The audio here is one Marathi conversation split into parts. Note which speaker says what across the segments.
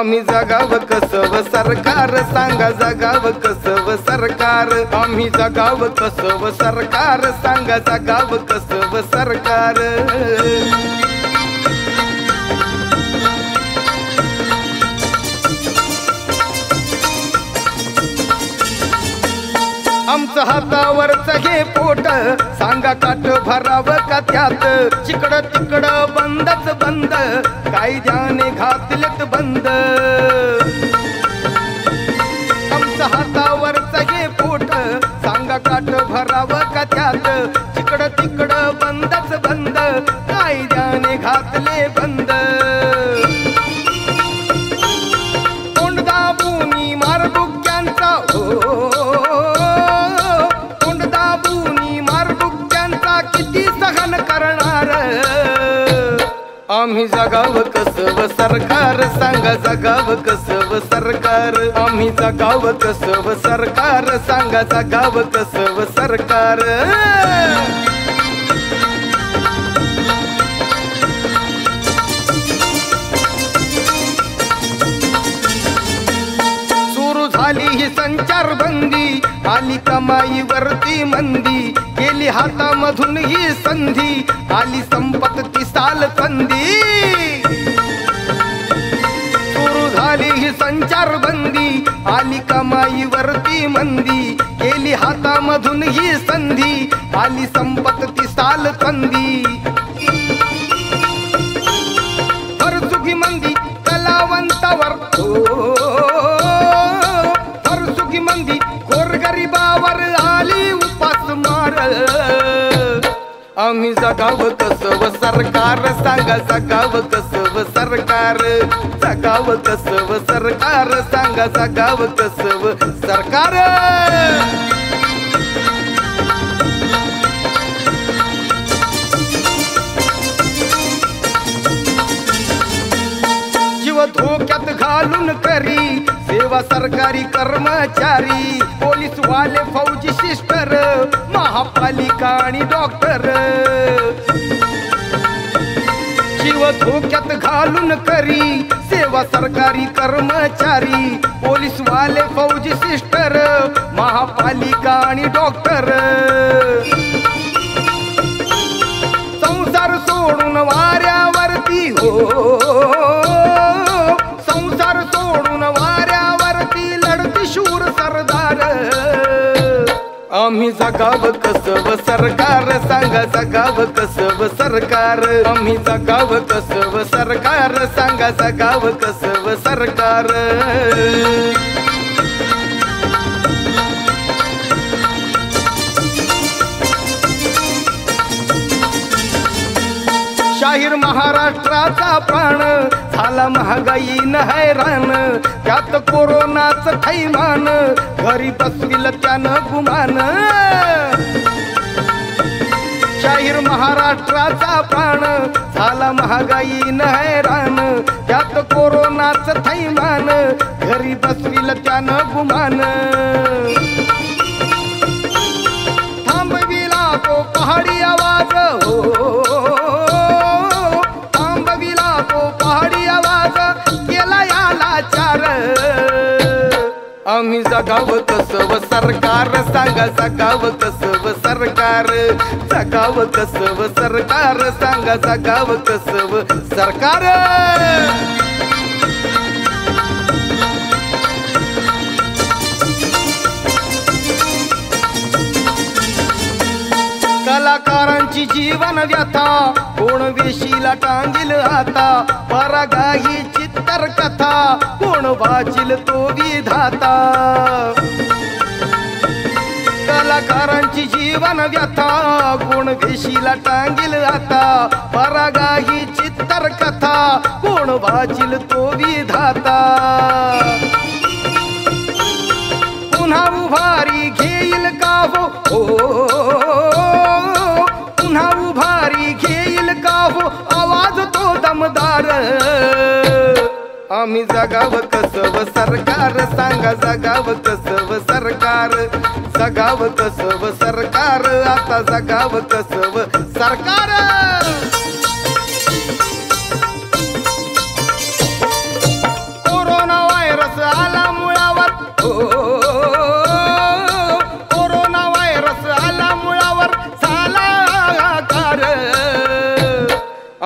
Speaker 1: आम्ही जगाव कसव सरकार सांगा जगाव कसव सरकार. आम्ही जगाव कसव सरकार सांगा जगाव कसव सरकार. आमचं हातावरच हे पोट सांगा काठ भरावं का त्यात? चिकड तिकड बंदच बंद कायद्याने घातलेत बंद. आमचं हातावरच हे पोट सांगा काठ भरावं का त्यात? चिकड तिकड बंदच बंद आम्ही जगाव कसव सरकार सांगा जगाव कसव सरकार आम्ही जगाव कसव सरकार सांगा जगाव कसव सरकार. सुरू झाली ही संचारबंदी आली कमाई वरती मंदी गेली हातामधून ही संधी आली संपत्ती साल तंदी सुरू झाली ही संचारबंदी आली कमाईवरती मंदी. केली हातामधून ही संधी. आली संपत्ती साल तंदी आम्ही जगाव कसव सरकार सांगा जगाव कसव सरकार. जगाव कसव सरकार सांगा जगाव कसव सरकार. जीव धोक्यात घालून करी सर्व सरकारी कर्मचारी पोलीस वाले फौजी सिस्टर महापालिका आणि डॉक्टर. जीव धोक्यात घालून करी सेवा सरकारी कर्मचारी पोलीस वाले फौजी सिस्टर महापालिका आणि डॉक्टर. संसार सोडून वाऱ्यावरती हो आम्ही जगाव कसव सरकार सांगा जगाव कसव सरकार. आम्ही जगाव कसव सरकार सांगा जगाव कसव सरकार. शाहीर महाराष्ट्राचा प्राण. झाला महागाई न हैराण. त्यात कोरोनाच थैमान. घरी बसविल त्यानं गुमान. शाहीर महाराष्ट्राचा प्राण. झाला महागाई न हैराण. त्यात कोरोनाच थैमान. घरी बसविल त्यानं गुमान. थांबविला तो पहाडी आवाज. हो आम्ही जगाव कसव सरकार सांगा जगाव कसव सरकार. जगाव कसव सरकार सांगा जगाव कसव सरकार. कलाकारांची जीवन व्यथा कोण वेशीला टांगील आता परागाही चित्तर कथा. वाचिल तो विधाता. कलाकारांची जीवन व्यथा कोण वेशीला टांगील आता. परागाही चित्तर कथा कोण वाचिल तो विधाता. आम्ही जगाव कसव सरकार? सांगा जगाव कसव सरकार? जगाव कसव सरकार? आता जगाव कसव सरकार?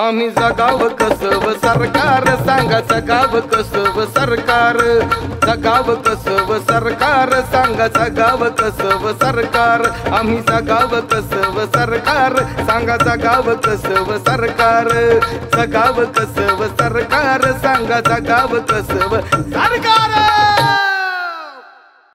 Speaker 1: आम्ही जगाव कसव सरकार सांगा जगाव कसव सरकार जगाव कसव सरकार सांगा जगाव कसव सरकार आम्ही जगाव कसव सरकार सांगा जगाव कसव सरकार जगाव कसव सरकार सांगा जगाव कसव सरकार